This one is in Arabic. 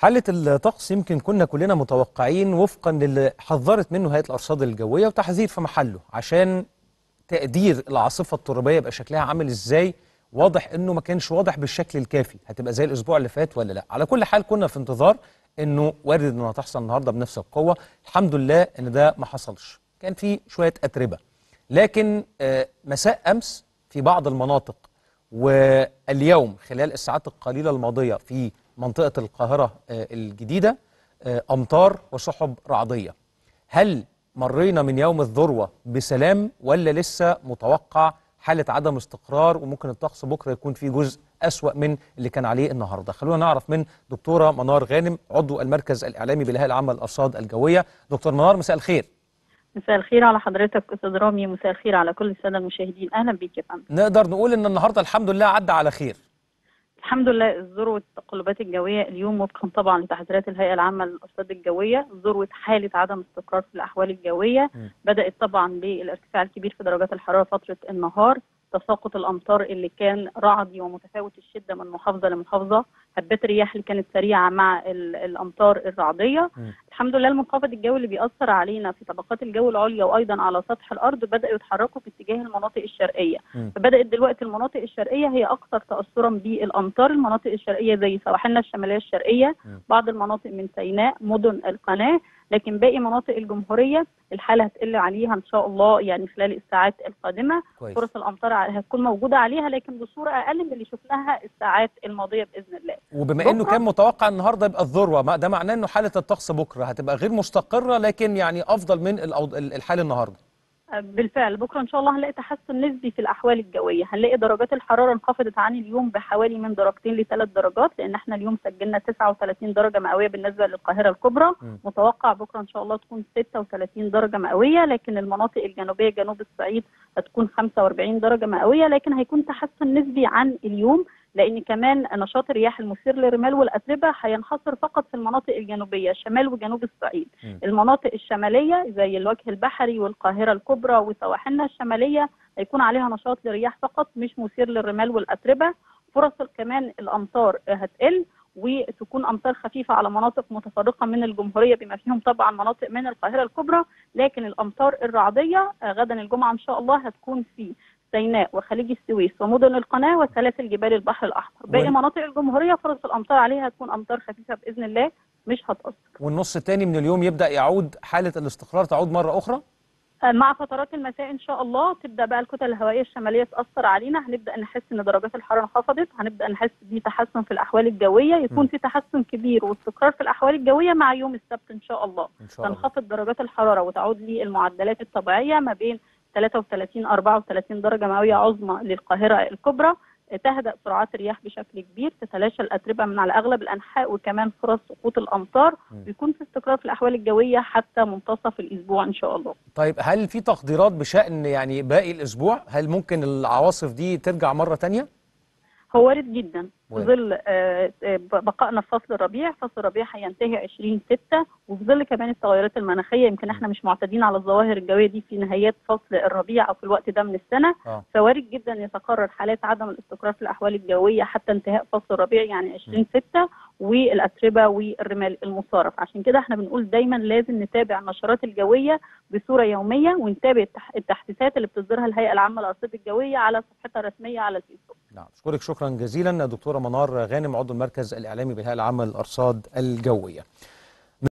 حالة الطقس يمكن كنا كلنا متوقعين وفقا للي حذرت منه هيئة الأرصاد الجوية وتحذير في محله عشان تقدير العاصفة الترابية يبقى شكلها عامل إزاي واضح إنه ما كانش واضح بالشكل الكافي. هتبقى زي الأسبوع اللي فات ولا لأ؟ على كل حال كنا في انتظار إنه وارد إنه هتحصل النهارده بنفس القوة. الحمد لله إن ده ما حصلش. كان في شوية أتربة. لكن آه، مساء أمس في بعض المناطق واليوم خلال الساعات القليلة الماضية في منطقة القاهرة آه، الجديدة آه، أمطار وسحب رعدية. هل مرينا من يوم الذروة بسلام ولا لسه متوقع حالة عدم استقرار وممكن الطقس بكرة يكون فيه جزء أسوأ من اللي كان عليه النهاردة؟ خلونا نعرف من دكتورة منار غانم عضو المركز الإعلامي بالهيئة العامة للأرصاد الجوية. دكتور منار مساء الخير. مساء الخير على حضرتك أستاذ رامي مساء الخير على كل السادة المشاهدين. أهلا بيك يا فندم. نقدر نقول إن النهارده الحمد لله عدى على خير. الحمد لله ذروه التقلبات الجوية اليوم وفقا طبعا لتحذيرات الهيئة العامة للأرصاد الجوية ذروة حالة عدم استقرار في الأحوال الجوية م. بدأت طبعا بالارتفاع الكبير في درجات الحرارة فترة النهار تساقط الأمطار اللي كان رعدي ومتفاوت الشدة من محافظة لمحافظة هبات الرياح اللي كانت سريعة مع ال- الأمطار الرعدية. الحمد لله المنخفض الجوي اللي بيأثر علينا في طبقات الجو العليا وأيضا على سطح الأرض بدأوا يتحركوا في اتجاه المناطق الشرقية م. فبدأت دلوقتي المناطق الشرقية هي أكثر تاثرا بالأمطار المناطق الشرقية زي سواحلنا الشمالية الشرقية م. بعض المناطق من سيناء مدن القناة لكن باقي مناطق الجمهورية الحالة هتقل عليها إن شاء الله يعني خلال الساعات القادمة كويس فرص الأمطار هتكون موجودة عليها لكن بصورة أقل من اللي شفناها الساعات الماضية بإذن الله وبما إنه؟ كان متوقع النهارده يبقى الذروة ده معناه إنه حالة الطقس بكرة هتبقى غير مستقرة لكن يعني أفضل من الحال النهارده. بالفعل. بكرة إن شاء الله هنلاقي تحسن نسبي في الأحوال الجوية. هنلاقي درجات الحرارة انخفضت عن اليوم بحوالي من درجتين لثلاث درجات لأن إحنا اليوم سجلنا 39 درجة مئوية بالنسبة للقاهرة الكبرى. م. متوقع بكرة إن شاء الله تكون 36 درجة مئوية لكن المناطق الجنوبية جنوب الصعيد هتكون 45 درجة مئوية لكن هيكون تحسن نسبي عن اليوم. لأن كمان نشاط الرياح المثير للرمال والأتربة هينحصر فقط في المناطق الجنوبية شمال وجنوب الصعيد. م. المناطق الشمالية زي الوجه البحري والقاهرة الكبرى وسواحلنا الشمالية هيكون عليها نشاط للرياح فقط مش مثير للرمال والأتربة. فرص كمان الأمطار هتقل وتكون أمطار خفيفة على مناطق متفرقة من الجمهورية بما فيهم طبعا مناطق من القاهرة الكبرى. لكن الأمطار الرعدية آه، غدا الجمعة إن شاء الله هتكون في سيناء وخليج السويس ومدن القناة وسلاسل جبال البحر الأحمر. باقي مناطق الجمهورية فرص الأمطار عليها هتكون أمطار خفيفة بإذن الله مش هتأثر. والنص الثاني من اليوم يبدأ يعود حالة الاستقرار تعود مرة أخرى؟ مع فترات المساء إن شاء الله تبدأ بقى الكتل الهوائية الشمالية تأثر علينا. هنبدأ نحس إن درجات الحرارة انخفضت هنبدأ نحس بتحسن في الأحوال الجوية. م. يكون في تحسن كبير واستقرار في الأحوال الجوية مع يوم السبت إن شاء الله. إن شاء الله. تنخفض درجات الحرارة وتعود للمعدلات الطبيعية ما بين 33 34 درجة مئوية عظمى للقاهرة الكبرى تهدأ سرعات الرياح بشكل كبير تتلاشى الأتربة من على أغلب الأنحاء وكمان فرص سقوط الأمطار م. بيكون في استقرار في الأحوال الجوية حتى منتصف الأسبوع إن شاء الله. طيب هل في تقديرات بشأن يعني باقي الأسبوع؟ هل ممكن العواصف دي ترجع مرة تانية؟ هو وارد جدا. في. ظل آه، آه، بقائنا في فصل الربيع فصل الربيع هينتهي 20 6 وفي ظل كمان التغيرات المناخية يمكن إحنا مش معتادين على الظواهر الجوية دي في نهايات فصل الربيع أو في الوقت ده من السنة. آه. فوارد جدا يتكرر حالات عدم الاستقرار في الأحوال الجوية حتى انتهاء فصل الربيع يعني 20 6 والأتربة والرمال المصارف. عشان كده إحنا بنقول دايما لازم نتابع النشرات الجوية بصورة يومية ونتابع التح- التحديثات اللي بتصدرها الهيئة العامة للارصاد الجوية على صفحتها الرسمية على الفيسبوك. نعم أشكرك شكرا جزيلا دكتورة منار غانم عضو المركز الإعلامي بالهيئه العامه للارصاد الجوية.